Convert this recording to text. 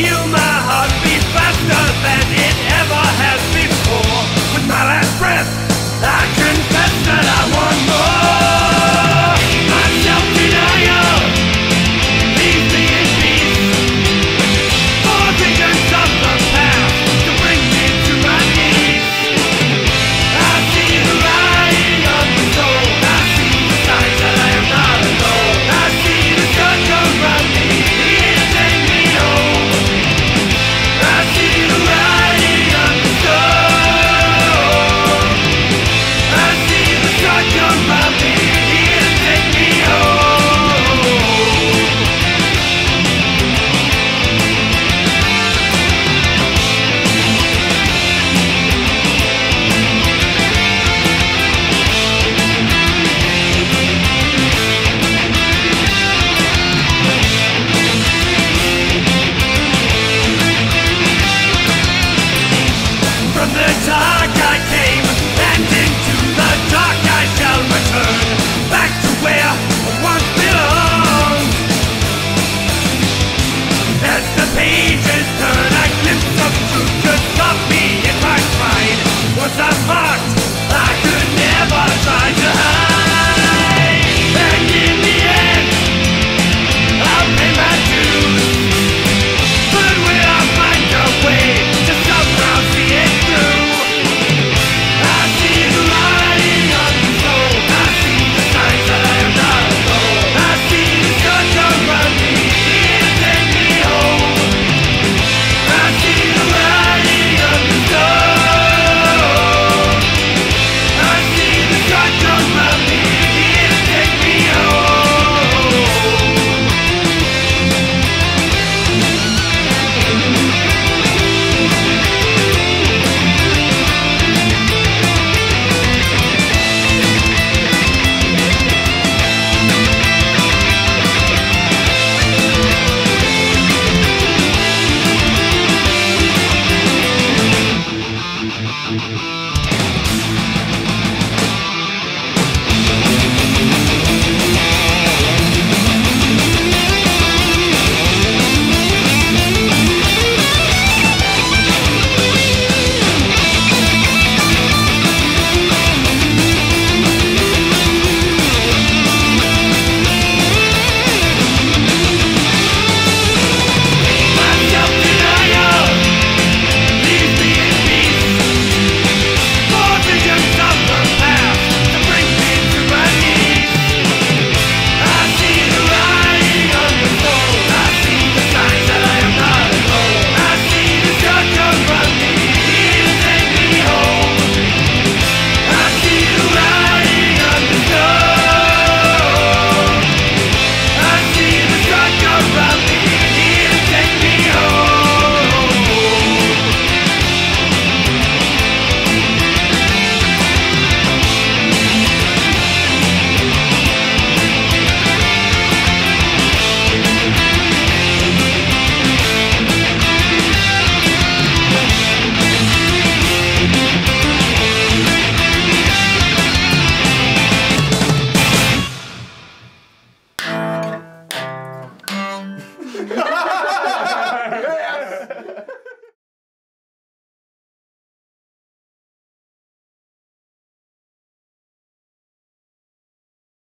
You. my